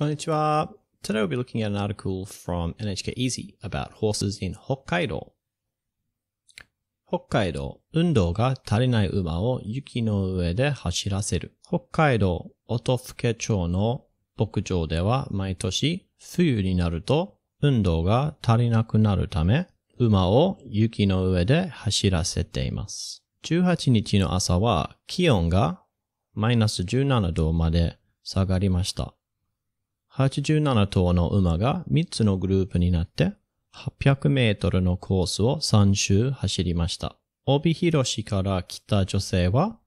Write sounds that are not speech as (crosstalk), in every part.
Konnichiwa. Today we'll be looking at an article from NHK Easy about horses in Hokkaido. 北海道、運動が足りない馬を雪の上で走らせる。北海道音更町の牧場では毎年冬になると運動が足りなくなるため馬を雪の上で走らせています。18日の朝は気温がマイナス17度まで下がりました。87頭の馬が3つのグループになって800メートルのコースを3周走りました。帯広市から来た女性は、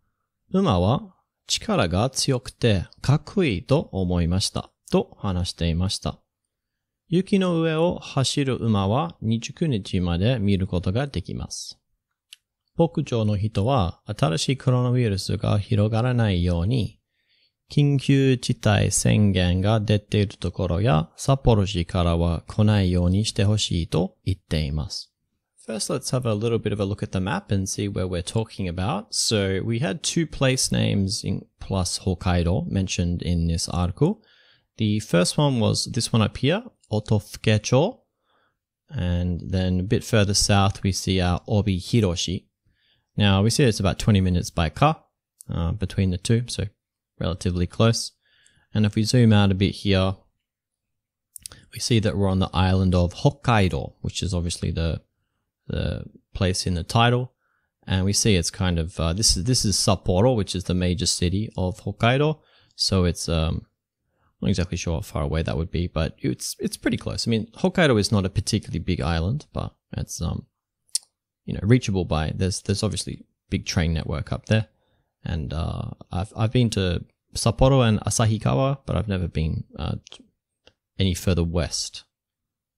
馬は力が強くてかっこいいと思いました。と話していました。雪の上を走る馬は29日まで見ることができます。牧場の人は新しいコロナウイルスが広がらないように、緊急事態宣言が出ているところや札幌市からは来ないようにしてほしいと言っています。First, let's have a little bit of a look at the map and see where we're talking about. So we had two place names in, plus Hokkaido mentioned in this article. The first one was this one up here, Otofukecho. And then a bit further south, we see our Obihiroshi. Now we see it's about 20 minutes by car uh, between the two. So relatively close. And if we zoom out a bit here, we see that we're on the island of Hokkaido, which is obviously the the place in the title. And we see it's kind of uh, this is this is Sapporo, which is the major city of Hokkaido. So it's um, I'm not exactly sure how far away that would be, but it's it's pretty close. I mean, Hokkaido is not a particularly big island, but it's um, you know, reachable by there's there's obviously big train network up there, and uh, I've I've been to Sapporo and Asahikawa, but I've never been uh, any further west,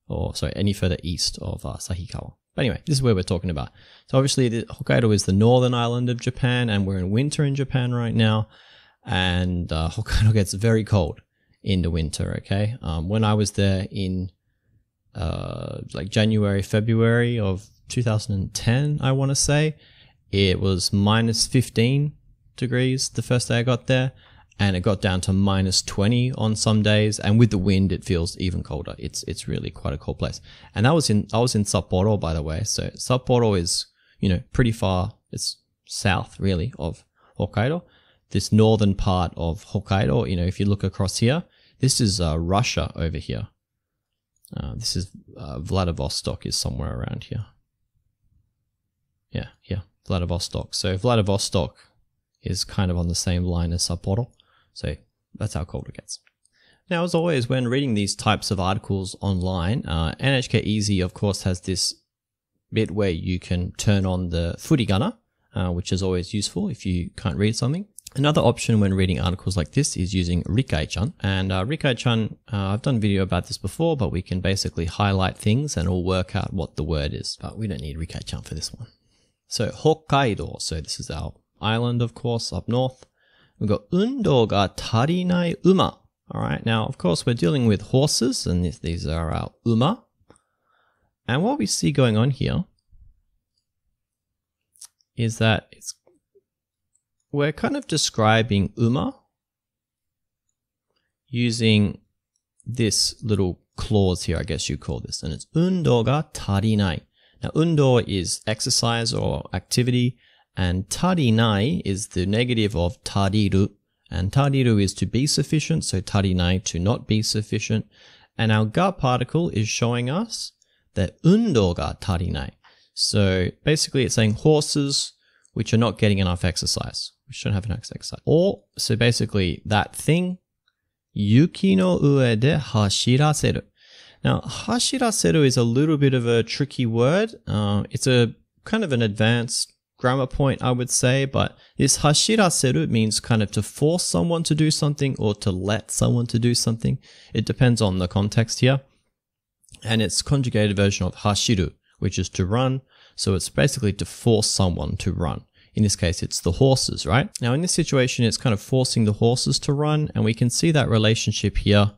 or sorry, any further east of uh, Asahikawa. But anyway, this is where we're talking about. So obviously, the, Hokkaido is the northern island of Japan, and we're in winter in Japan right now, and uh, (laughs) Hokkaido gets very cold in the winter. Okay, um, when I was there in uh, like January, February of 2010, I want to say, it was minus 15 degrees the first day I got there, and it got down to minus 20 on some days. And with the wind, it feels even colder. It's it's really quite a cold place. And that was in I was in Sapporo, by the way. So Sapporo is you know pretty far. It's south really of Hokkaido. This northern part of Hokkaido, you know, if you look across here, this is uh, Russia over here. Uh, this is uh, Vladivostok is somewhere around here. Yeah, yeah, Vladivostok. So Vladivostok is kind of on the same line as Sapporo. So that's how cold it gets. Now, as always, when reading these types of articles online, uh, NHK Easy, of course, has this bit where you can turn on the furigana, uh, which is always useful if you can't read something. Another option when reading articles like this is using Rikai-chan. And uh, Rikai-chan, uh, I've done a video about this before, but we can basically highlight things and it'll work out what the word is. But we don't need Rikai-chan for this one. So Hokkaido, so this is our island, of course, up north. We've got undo ga uma. All right, now, of course, we're dealing with horses, and this, these are our uma. And what we see going on here is that it's we're kind of describing uma using this little clause here, I guess you call this, and it's undo ga. Now, undo is exercise or activity, and tarinai is the negative of tariru. And tariru is to be sufficient, so tarinai to not be sufficient. And our ga particle is showing us that undo ga tarinai. So basically it's saying horses which are not getting enough exercise, which don't have enough exercise. Or, so basically that thing, yuki no ue de hashiraseru. Now, hashiraseru is a little bit of a tricky word. Uh, it's a kind of an advanced grammar point, I would say, but this hashiraseru means kind of to force someone to do something or to let someone to do something. It depends on the context here. And it's conjugated version of hashiru, which is to run. So it's basically to force someone to run. In this case, it's the horses, right? Now, in this situation, it's kind of forcing the horses to run, and we can see that relationship here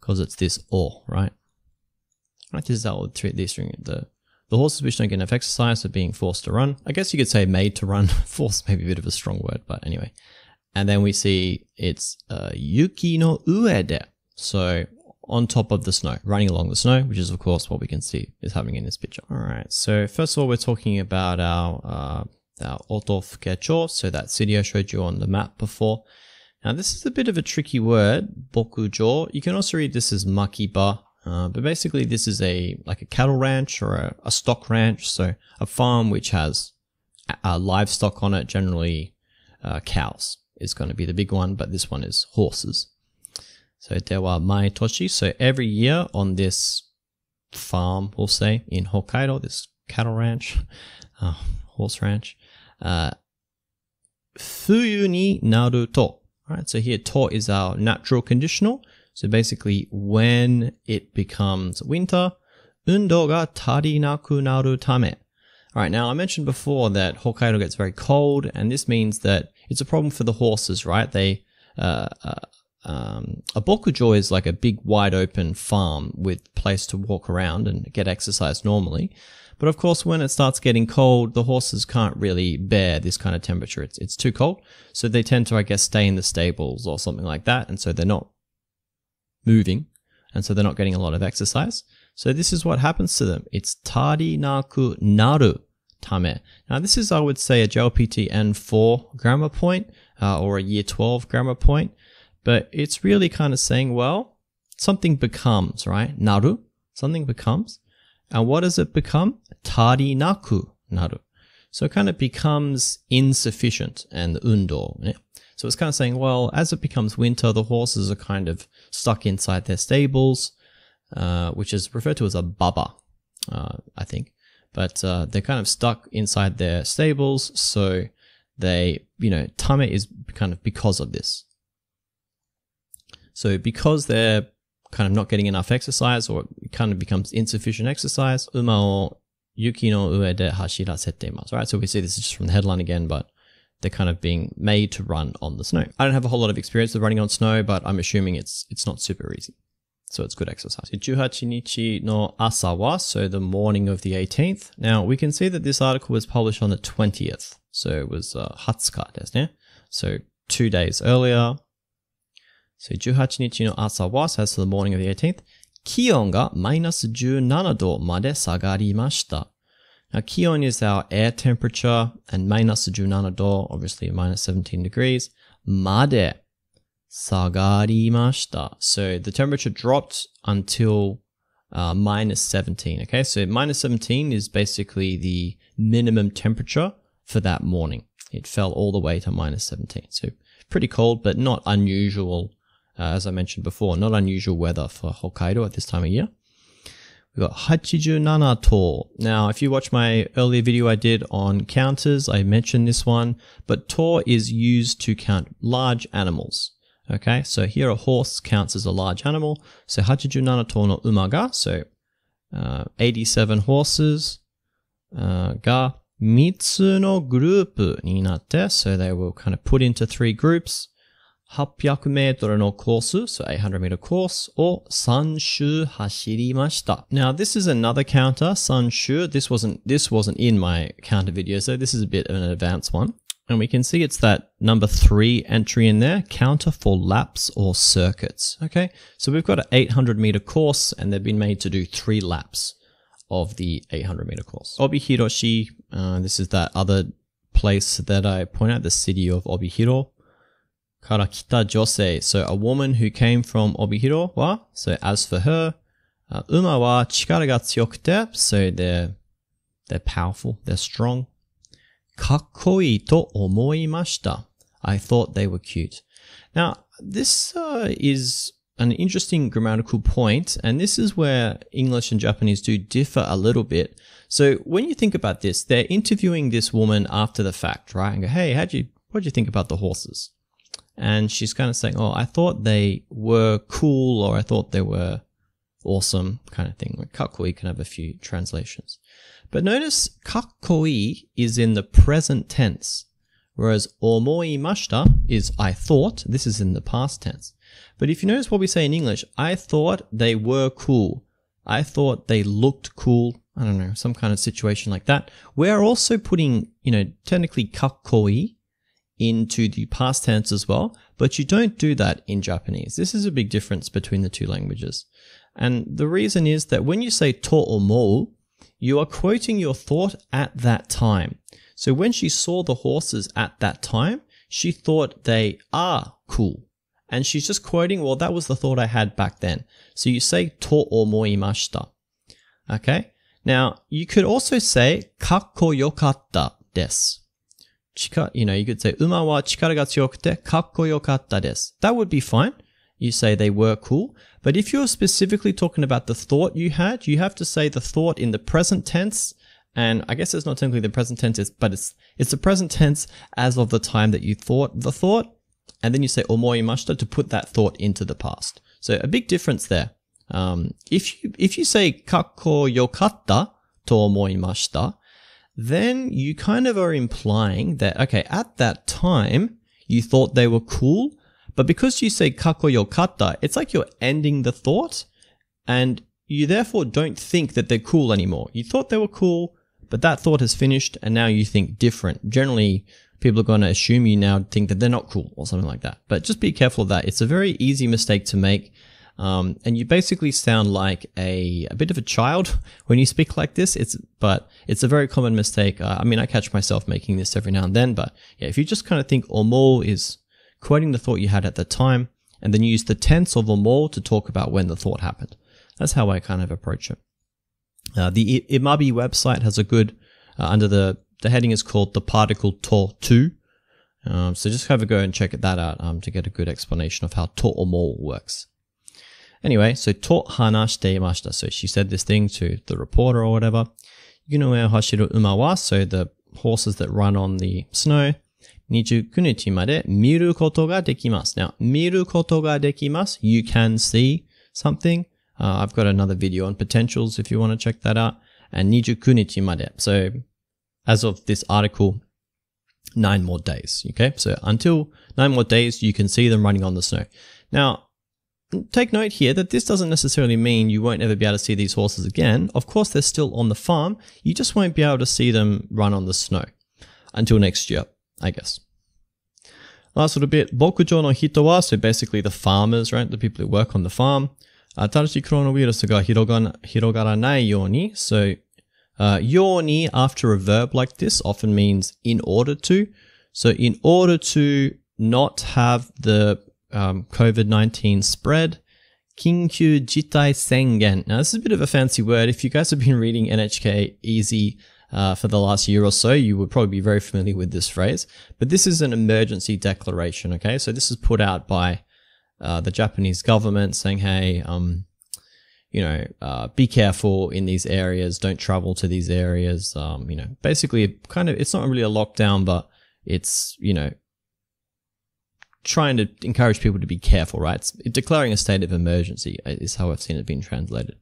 because it's this or, right? Right, this is how treat this the the horses which don't get enough exercise are being forced to run. I guess you could say made to run. (laughs) Force maybe a bit of a strong word, but anyway. And then we see it's uh, yuki no ue de. So on top of the snow, running along the snow, which is of course what we can see is happening in this picture. All right. So first of all, we're talking about our uh, our Otofukecho, so that city I showed you on the map before. Now this is a bit of a tricky word, bokujo. You can also read this as makiba, uh, but basically this is a like a cattle ranch or a, a stock ranch, so a farm which has livestock on it, generally uh, cows is going to be the big one, but this one is horses. So dewa mai toshi. So every year on this farm, we'll say in Hokkaido, this cattle ranch, (laughs) uh, horse ranch, uh, fuyu ni naru to. All right, So here to is our natural conditional. So basically, when it becomes winter, undo ga tarinaku naru tame. All right, now I mentioned before that Hokkaido gets very cold, and this means that it's a problem for the horses, right? They, uh, uh, um, a bokujo is like a big wide open farm with place to walk around and get exercise normally. But of course, when it starts getting cold, the horses can't really bear this kind of temperature. It's, it's too cold. So they tend to, I guess, stay in the stables or something like that. And so they're not moving. And so they're not getting a lot of exercise. So this is what happens to them. It's tari naku naru tame. Now this is, I would say, a JLPT N4 grammar point uh, or a year 12 grammar point. But it's really kind of saying, well, something becomes, right? Naru, something becomes. And what does it become? Tari naku naru. So it kind of becomes insufficient and undo. Yeah? So it's kind of saying, well, as it becomes winter, the horses are kind of stuck inside their stables, uh, which is referred to as a baba, uh, I think. But uh, they're kind of stuck inside their stables, so they, you know, tame is kind of because of this. So because they're kind of not getting enough exercise or it kind of becomes insufficient exercise, uma o yuki no ue de hashirasete right? So we see this is just from the headline again, but they're kind of being made to run on the snow. I don't have a whole lot of experience with running on snow, but I'm assuming it's it's not super easy. So it's good exercise. Juhachinichi no asawa, so the morning of the 18th. Now we can see that this article was published on the 20th. So it was uh, Hatsuka desu So two days earlier. So Juhachinichi no asawa, so that's the morning of the 18th. Kion ga minus 17 do made sagarimashita. Now kion is our air temperature and minus junana do, obviously minus 17 degrees, made sagarimashita. So the temperature dropped until uh, minus 17. Okay, so minus 17 is basically the minimum temperature for that morning. It fell all the way to minus 17. So pretty cold, but not unusual, uh, as I mentioned before, not unusual weather for Hokkaido at this time of year. We've got 87 to. Now, if you watch my earlier video I did on counters, I mentioned this one, but to is used to count large animals. Okay, so here a horse counts as a large animal. So 87 to no umaga, so uh, 87 horses uh, ga mitsu no group ni natte, so they were kind of put into three groups. 800メートルのコース, so 800 meter course, を3周走りました. Now, this is another counter, 3周. This wasn't, this wasn't in my counter video, so this is a bit of an advanced one. And we can see it's that number three entry in there, counter for laps or circuits. Okay, so we've got an 800 meter course and they've been made to do three laps of the 800 meter course. Obihiroshi, uh, this is that other place that I point out, the city of Obihiro. Karakita Jose. So a woman who came from Obihiro wa. So as for her, uh, Uma wa chikara ga tsuyokute. So they're, they're powerful, they're strong. Kakkoi to omoimashita. I thought they were cute. Now, this uh, is an interesting grammatical point, and this is where English and Japanese do differ a little bit. So when you think about this, they're interviewing this woman after the fact, right? And go, hey, how'd you, what'd you think about the horses? And she's kind of saying, "Oh, I thought they were cool, or I thought they were awesome," kind of thing. Kakoi can have a few translations, but notice kakoi is in the present tense, whereas omoimashita is I thought. This is in the past tense. But if you notice what we say in English, I thought they were cool. I thought they looked cool. I don't know, some kind of situation like that. We're also putting, you know, technically kakoi into the past tense as well, but you don't do that in Japanese. This is a big difference between the two languages. And the reason is that when you say to or mo, you are quoting your thought at that time. So when she saw the horses at that time, she thought they are cool. And she's just quoting, well, that was the thought I had back then. So you say to omoimashita. Okay? Now, you could also say kakko yokatta desu. Chika, you know, you could say uma wa chikara ga tsuyokute kakko yokatta desu. That would be fine. You say they were cool. But if you're specifically talking about the thought you had, you have to say the thought in the present tense. And I guess it's not technically the present tense, but it's it's the present tense as of the time that you thought the thought. And then you say omoimashita to put that thought into the past. So a big difference there. Um, if you if you say kakko yokatta to omoimashita, then you kind of are implying that okay, at that time you thought they were cool, but because you say kakko yokatta, it's like you're ending the thought, and you therefore don't think that they're cool anymore. You thought they were cool, but that thought has finished, and now you think different. Generally, people are going to assume you now think that they're not cool or something like that. But just be careful of that. It's a very easy mistake to make um, and you basically sound like a, a bit of a child (laughs) when you speak like this. It's but it's a very common mistake. Uh, I mean, I catch myself making this every now and then. But yeah, if you just kind of think omo is quoting the thought you had at the time, and then use the tense of omo to talk about when the thought happened. That's how I kind of approach it. Uh, the Imabi website has a good uh, under the the heading is called the particle to to. Um, so just have a go and check that out um, to get a good explanation of how to omo works. Anyway, so taught hanash deimashita. So she said this thing to the reporter or whatever. Yunoe hashiru umawa. So the horses that run on the snow. Niju kunichi made miru koto ga dekimasu. Now, miru koto ga dekimasu. You can see something. Uh, I've got another video on potentials if you want to check that out. And niju kunichi made. So as of this article, nine more days. Okay, so until nine more days, you can see them running on the snow. Now, Take note here that this doesn't necessarily mean you won't ever be able to see these horses again. Of course, they're still on the farm. You just won't be able to see them run on the snow until next year, I guess. Last little bit, bokujo no hito wa, so basically the farmers, right, the people who work on the farm. 新しいコロナウイルスが広が広がらないように, so uh, ように after a verb like this often means in order to. So in order to not have the um, COVID 19 spread. Kinkyu Jitai Sengen. Now, this is a bit of a fancy word. If you guys have been reading NHK Easy uh, for the last year or so, you would probably be very familiar with this phrase. But this is an emergency declaration, okay? So this is put out by uh, the Japanese government saying, hey, um, you know, uh, be careful in these areas, don't travel to these areas. Um, you know, basically, kind of, it's not really a lockdown, but it's, you know, trying to encourage people to be careful, right? It's declaring a state of emergency is how I've seen it being translated.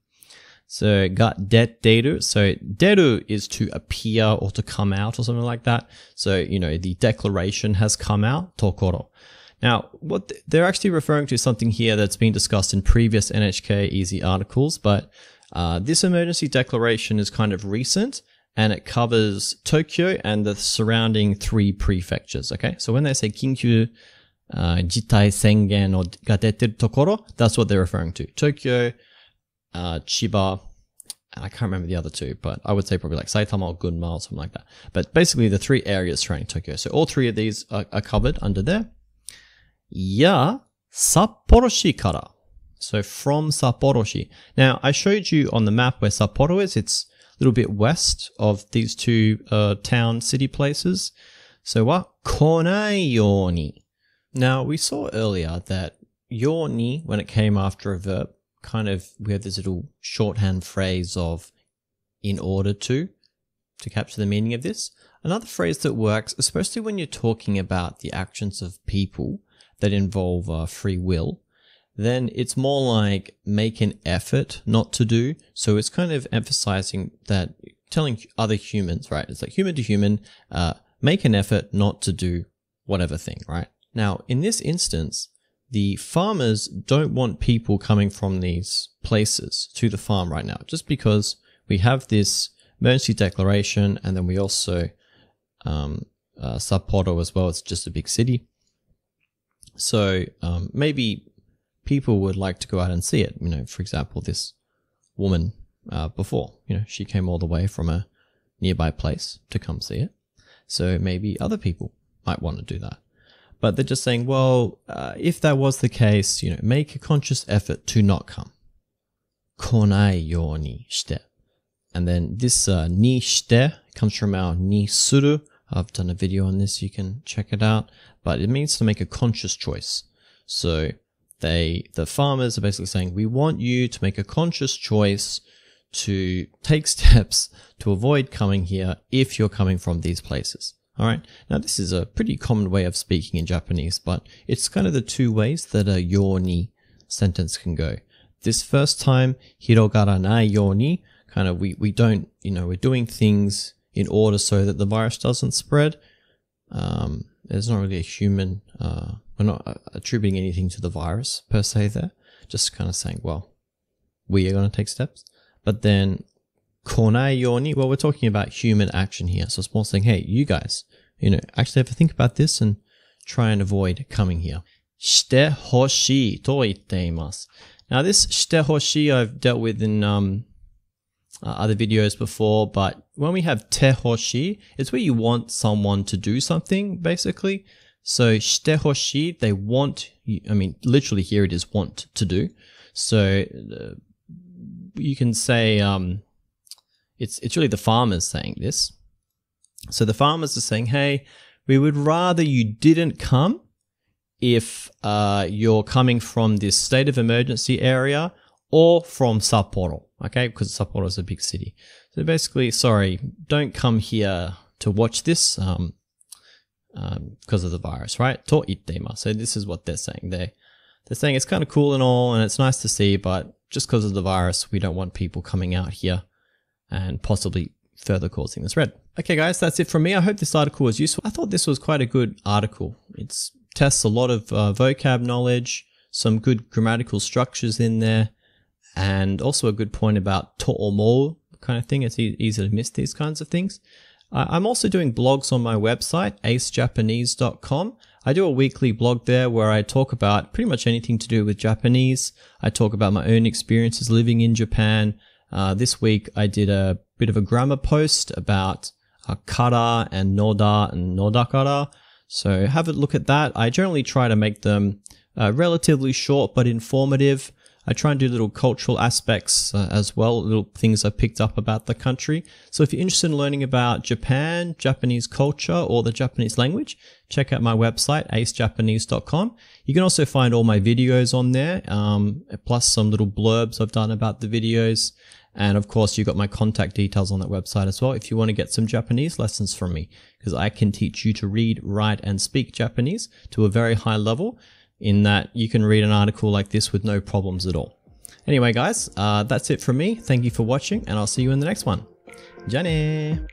So got det deru. So deru is to appear or to come out or something like that. So, you know, the declaration has come out, tokoro. Now, what they're actually referring to something here that's been discussed in previous NHK Easy articles, but uh, this emergency declaration is kind of recent and it covers Tokyo and the surrounding three prefectures. Okay, so when they say Kinkyu uh, jitai sengen or ga deteru tokoro, that's what they're referring to. Tokyo, uh, Chiba, I can't remember the other two, but I would say probably like Saitama or Gunma or something like that. But basically the three areas surrounding Tokyo. So all three of these are, are covered under there. Ya Sapporoshi kara. So from Sapporoshi. Now I showed you on the map where Sapporo is. It's a little bit west of these two uh, town city places. So what? Konai yoni. Now, we saw earlier that yoni, when it came after a verb, kind of, we have this little shorthand phrase of in order to, to capture the meaning of this. Another phrase that works, especially when you're talking about the actions of people that involve uh, free will, then it's more like make an effort not to do. So it's kind of emphasizing that telling other humans, right? It's like human to human, uh, make an effort not to do whatever thing, right? Now, in this instance, the farmers don't want people coming from these places to the farm right now, just because we have this emergency declaration and then we also, um, uh, Sapporo as well, it's just a big city. So um, maybe people would like to go out and see it. You know, for example, this woman uh, before, you know, she came all the way from a nearby place to come see it. So maybe other people might want to do that. But they're just saying, well, uh, if that was the case, you know, make a conscious effort to not come. Konai shite. And then this uh, ni shite comes from our ni suru. I've done a video on this, you can check it out. But it means to make a conscious choice. So they, the farmers are basically saying, we want you to make a conscious choice to take (laughs) steps to avoid coming here if you're coming from these places. All right. Now, this is a pretty common way of speaking in Japanese, but it's kind of the two ways that a yoni sentence can go. This first time, hirogaranai yoni, kind of we, we don't, you know, we're doing things in order so that the virus doesn't spread. Um, there's not really a human, uh, we're not attributing anything to the virus per se there. Just kind of saying, well, we are going to take steps. But then Konai Yoni. Well, we're talking about human action here. So it's more saying, hey, you guys, you know, actually have to think about this and try and avoid coming here. Shite hoshi to. Now this shite hoshi I've dealt with in um, uh, other videos before, but when we have te hoshi, it's where you want someone to do something basically. So shite hoshi, they want, I mean, literally here it is want to do. So uh, you can say, um, it's it's really the farmers saying this. So the farmers are saying, "Hey, we would rather you didn't come if uh, you're coming from this state of emergency area or from Sapporo, okay? Because Sapporo is a big city. So basically, sorry, don't come here to watch this um, um, because of the virus, right? To itteimasu. So this is what they're saying. They they're saying it's kind of cool and all, and it's nice to see, but just because of the virus, we don't want people coming out here and possibly further causing the spread. Okay, guys, that's it from me. I hope this article was useful. I thought this was quite a good article. It tests a lot of uh, vocab knowledge, some good grammatical structures in there, and also a good point about to or more kind of thing. It's e easy to miss these kinds of things. Uh, I'm also doing blogs on my website, acejapanese.com. I do a weekly blog there where I talk about pretty much anything to do with Japanese. I talk about my own experiences living in Japan. Uh, this week I did a bit of a grammar post about uh, kara and noda and nodakara. So have a look at that. I generally try to make them uh, relatively short but informative. I try and do little cultural aspects uh, as well, little things I picked up about the country. So if you're interested in learning about Japan, Japanese culture, or the Japanese language, check out my website, acejapanese.com. You can also find all my videos on there, um, plus some little blurbs I've done about the videos. And of course, you've got my contact details on that website as well if you want to get some Japanese lessons from me, because I can teach you to read, write, and speak Japanese to a very high level in that you can read an article like this with no problems at all. Anyway, guys, uh, that's it from me. Thank you for watching, and I'll see you in the next one. Jane!